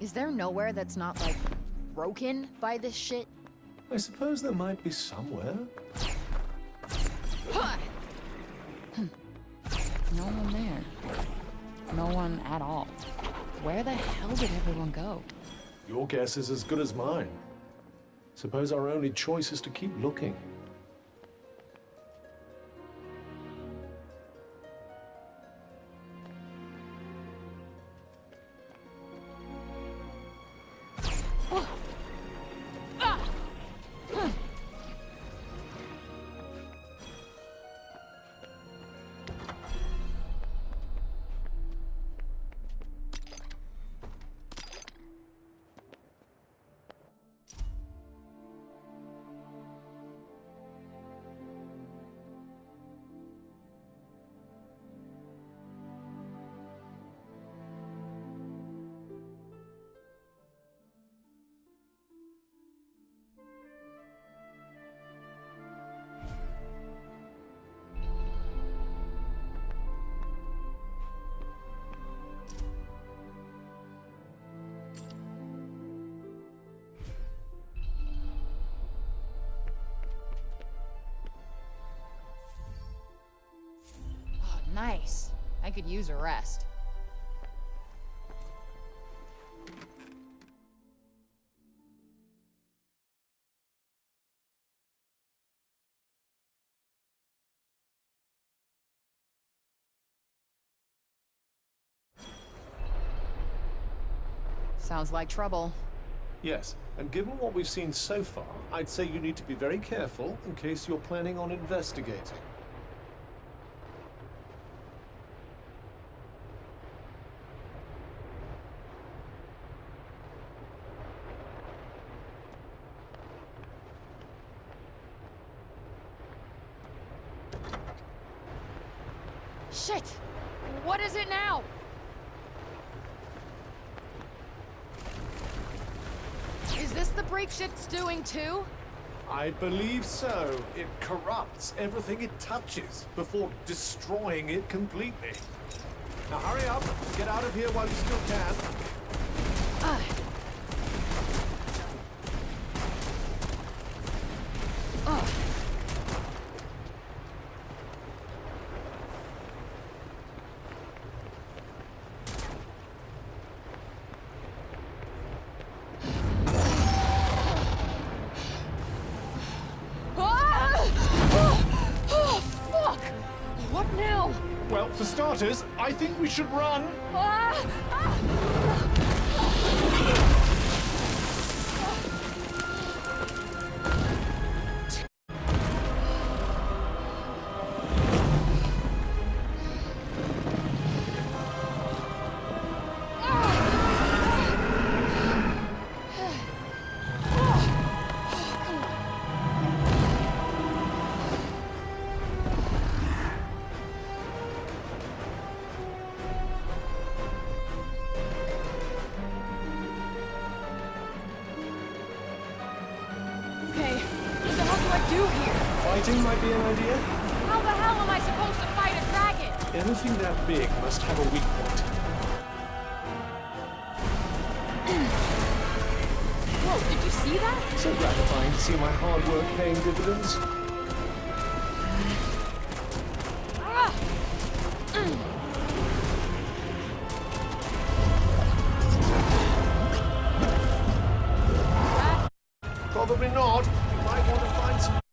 Is there nowhere that's not, like, broken by this shit? I suppose there might be somewhere. No one there. No one at all. Where the hell did everyone go? Your guess is as good as mine. Suppose our only choice is to keep looking. I could use a rest. Sounds like trouble. Yes, and given what we've seen so far, I'd say you need to be very careful in case you're planning on investigating. Shit! What is it now? Is this the break shit's doing too? I believe so. It corrupts everything it touches before destroying it completely. Now hurry up, get out of here while you still can. I think we should run. Ah! Fighting might be an idea. How the hell am I supposed to fight a dragon? Anything that big must have a weak point. Whoa, did you see that? So gratifying to see my hard work paying dividends. Ah! Probably not. You might want to find some.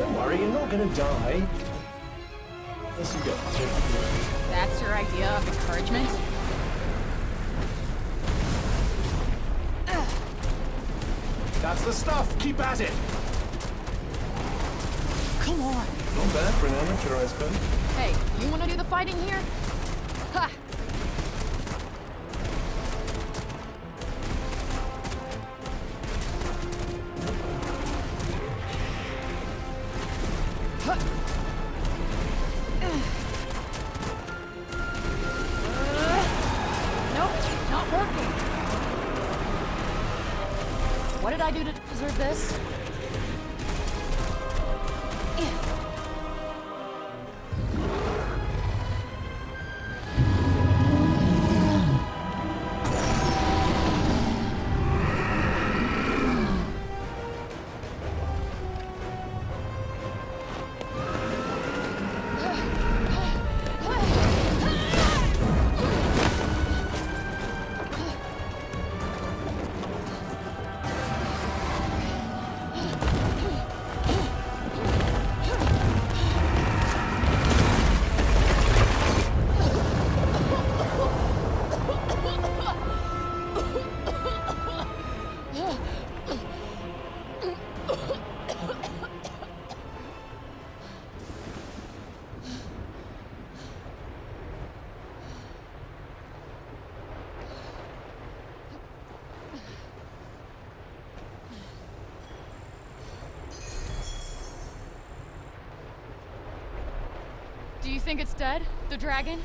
Don't worry, you're not gonna die. Unless you get. That's your idea of encouragement? That's the stuff. Keep at it. Come on! Not bad for an amateur, I suppose. Hey, you wanna do the fighting here? What did I do to deserve this? You think it's dead? The dragon?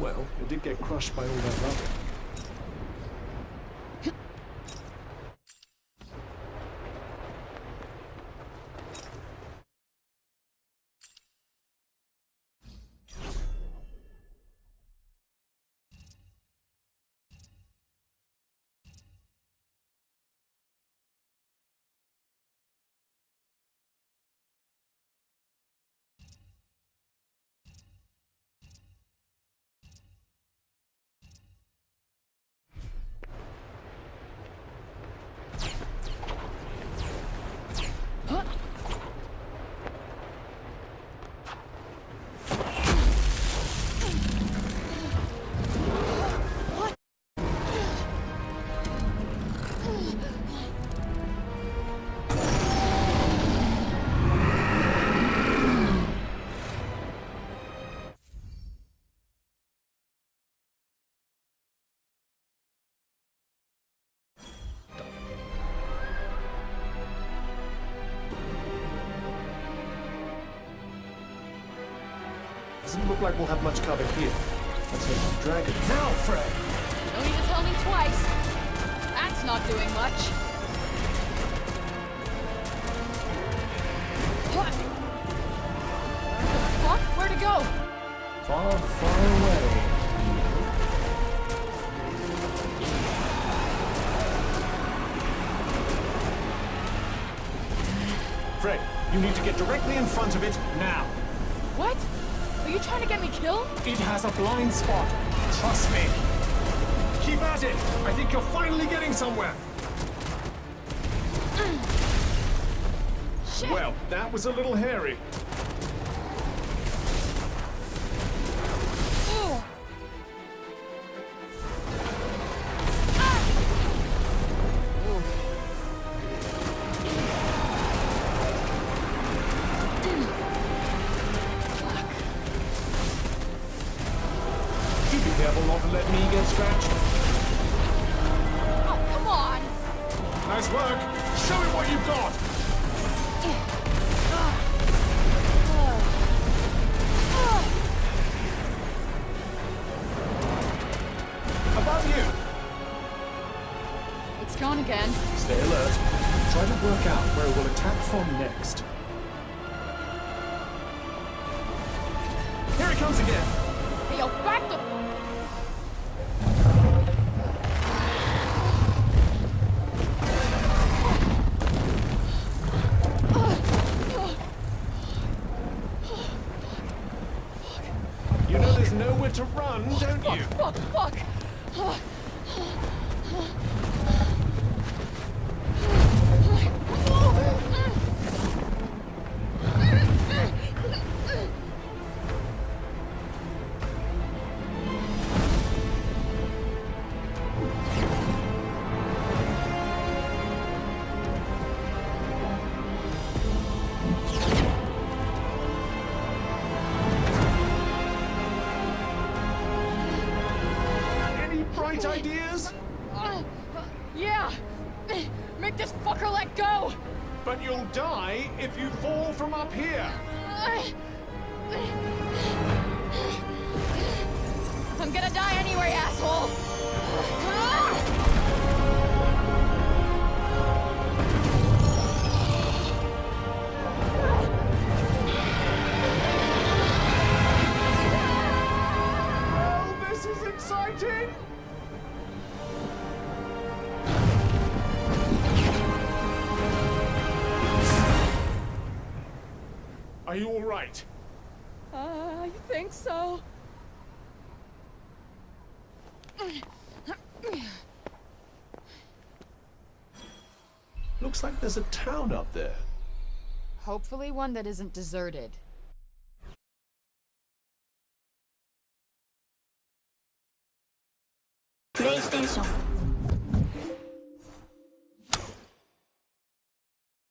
Well, it did get crushed by all that rubble. Look like we'll have much cover here. Let's the dragon. Now, Frey! Don't need to tell me twice. That's not doing much. What? Fuck? Where to go? Far, far away. Frey, you need to get directly in front of it now. What? Trying to get me killed? It has a blind spot. Trust me. Keep at it. I think you're finally getting somewhere. Mm. Shit. Well, that was a little hairy. Be careful not to let me get scratched. Oh, come on! Nice work. Show me what you've got. Above you. It's gone again. Stay alert. Try to work out where it will attack from next. Here it comes again. Hey, yo, back the... there's nowhere to run, don't Fuck, you? fuck, fuck! But you'll die if you fall from up here. I'm gonna die anyway, asshole! Ah! Are ah, you? I think so. Looks like there's a town up there. Hopefully one that isn't deserted.